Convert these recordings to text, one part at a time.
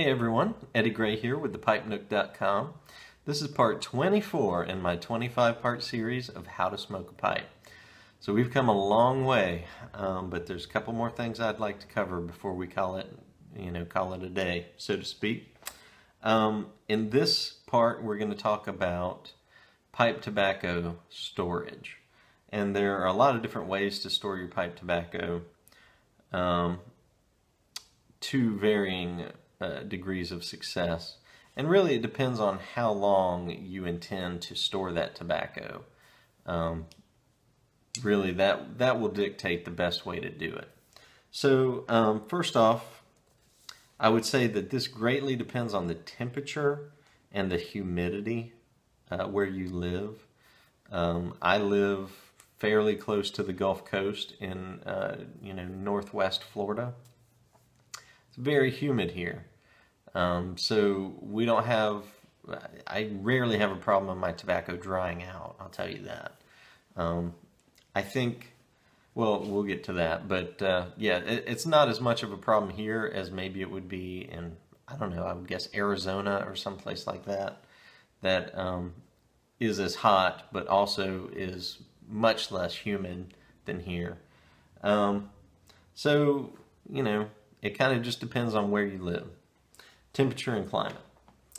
Hey everyone, Eddie Gray here with thepipenook.com. This is part 24 in my 25 part series of how to smoke a pipe. So we've come a long way, um, but there's a couple more things I'd like to cover before we call it, you know, call it a day, so to speak. Um, in this part, we're going to talk about pipe tobacco storage. And there are a lot of different ways to store your pipe tobacco um, varying uh, degrees of success. And really, it depends on how long you intend to store that tobacco. Um, really, that, that will dictate the best way to do it. So, um, first off, I would say that this greatly depends on the temperature and the humidity uh, where you live. Um, I live fairly close to the Gulf Coast in uh, you know northwest Florida. Very humid here. Um, so we don't have, I rarely have a problem with my tobacco drying out, I'll tell you that. Um, I think, well, we'll get to that, but uh, yeah, it, it's not as much of a problem here as maybe it would be in, I don't know, I would guess Arizona or someplace like that, that um, is as hot, but also is much less humid than here. Um, so, you know, it kind of just depends on where you live temperature and climate,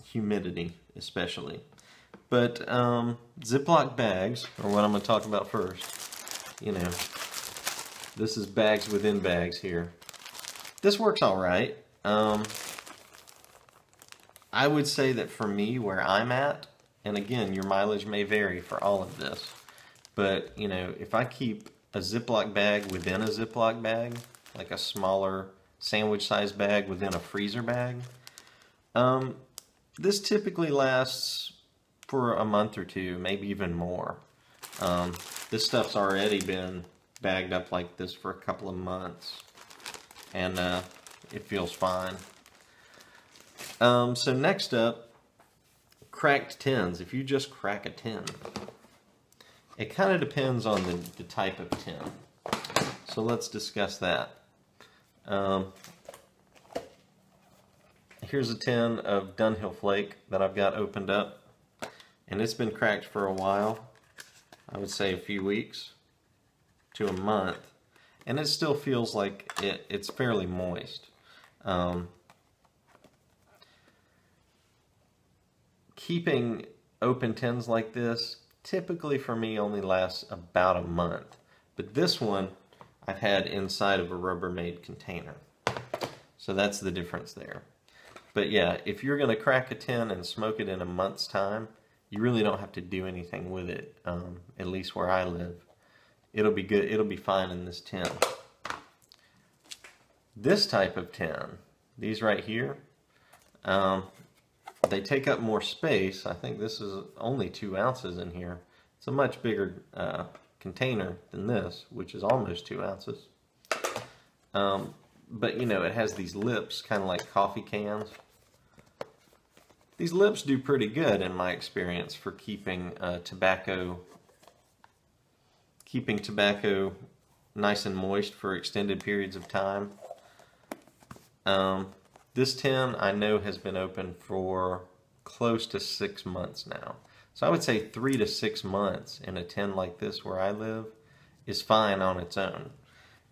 humidity especially. But um, Ziploc bags are what I'm going to talk about first. You know, this is bags within bags here. This works all right. Um, I would say that for me, where I'm at, and again, your mileage may vary for all of this, but you know, if I keep a Ziploc bag within a Ziploc bag, like a smaller sandwich size bag within a freezer bag, um, this typically lasts for a month or two, maybe even more. Um, this stuff's already been bagged up like this for a couple of months, and uh, it feels fine. Um, so next up, cracked tins. If you just crack a tin, it kind of depends on the, the type of tin. So let's discuss that. Um, here's a tin of Dunhill Flake that I've got opened up. And it's been cracked for a while. I would say a few weeks to a month. And it still feels like it, it's fairly moist. Um, keeping open tins like this typically for me only lasts about a month. But this one I've had inside of a Rubbermaid container. So that's the difference there. But yeah, if you're going to crack a tin and smoke it in a month's time, you really don't have to do anything with it, um, at least where I live. It'll be good. It'll be fine in this tin. This type of tin, these right here, um, they take up more space. I think this is only two ounces in here. It's a much bigger uh, container than this, which is almost two ounces. Um, but you know, it has these lips, kind of like coffee cans. These lips do pretty good in my experience for keeping uh, tobacco, keeping tobacco nice and moist for extended periods of time. Um, this tin I know has been open for close to six months now. So I would say three to six months in a tin like this where I live is fine on its own.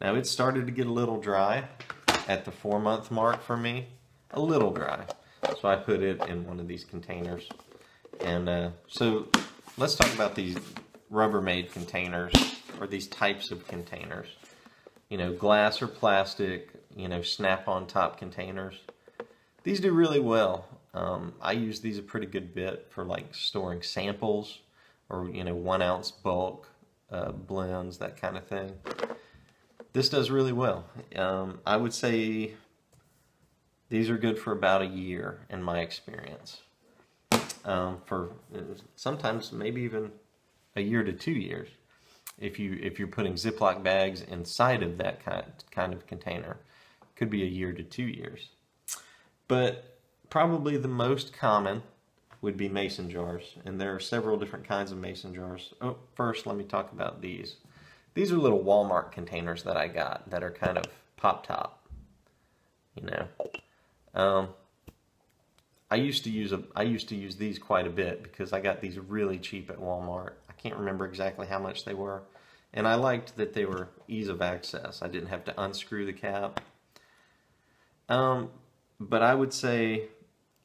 Now it started to get a little dry at the four month mark for me, a little dry. So I put it in one of these containers. And uh, so let's talk about these Rubbermaid containers or these types of containers. You know, glass or plastic, you know, snap-on top containers. These do really well. Um, I use these a pretty good bit for like storing samples or, you know, one ounce bulk uh, blends, that kind of thing this does really well. Um, I would say these are good for about a year in my experience. Um, for sometimes maybe even a year to two years if you if you're putting Ziploc bags inside of that kind kind of container. Could be a year to two years. But probably the most common would be mason jars, and there are several different kinds of mason jars. Oh, first let me talk about these. These are little Walmart containers that I got that are kind of pop top, you know. Um, I used to use a I used to use these quite a bit because I got these really cheap at Walmart. I can't remember exactly how much they were. And I liked that they were ease of access. I didn't have to unscrew the cap. Um, but I would say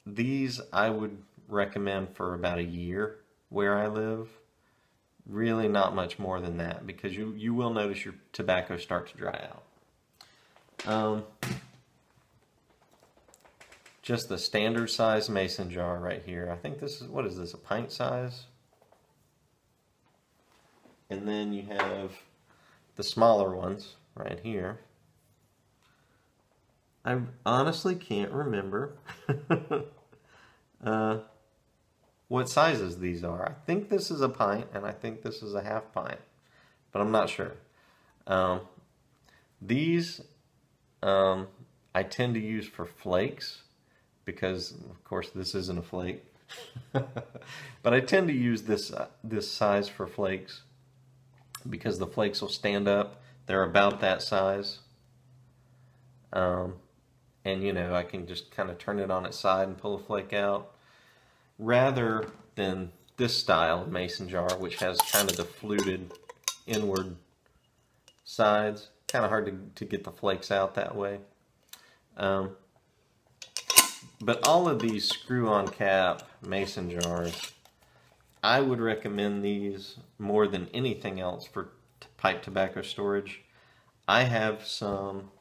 these I would recommend for about a year where I live. Really not much more than that because you, you will notice your tobacco start to dry out. Um, just the standard size mason jar right here. I think this is, what is this, a pint size? And then you have the smaller ones right here. I honestly can't remember uh, what sizes these are. I think this is a pint and I think this is a half pint, but I'm not sure. Um, these um, I tend to use for flakes because, of course, this isn't a flake. but I tend to use this uh, this size for flakes because the flakes will stand up. They're about that size. Um, and you know, I can just kind of turn it on its side and pull a flake out rather than this style mason jar, which has kind of the fluted inward sides. Kind of hard to, to get the flakes out that way. Um, but all of these screw-on cap mason jars, I would recommend these more than anything else for pipe tobacco storage. I have some,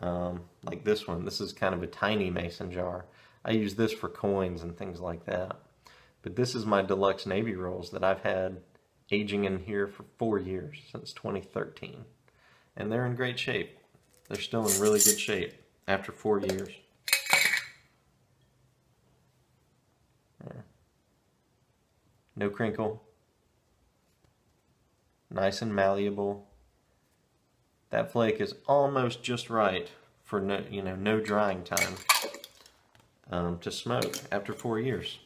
um, like this one. This is kind of a tiny mason jar. I use this for coins and things like that. But this is my deluxe navy rolls that I've had aging in here for four years, since 2013. And they're in great shape. They're still in really good shape after four years. No crinkle. Nice and malleable. That flake is almost just right for no, you know, no drying time um, to smoke after four years.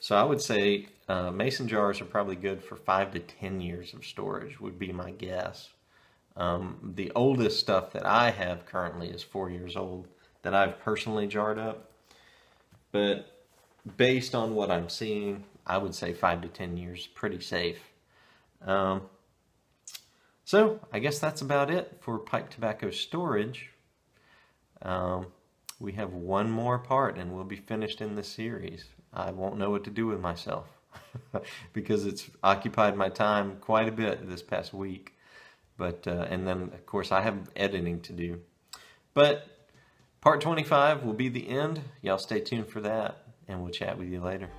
So I would say uh, mason jars are probably good for five to ten years of storage would be my guess. Um, the oldest stuff that I have currently is four years old that I've personally jarred up. But based on what I'm seeing, I would say five to ten years, pretty safe. Um, so I guess that's about it for pipe tobacco storage. Um, we have one more part and we'll be finished in this series. I won't know what to do with myself because it's occupied my time quite a bit this past week. But uh, and then of course I have editing to do. But part 25 will be the end. Y'all stay tuned for that and we'll chat with you later.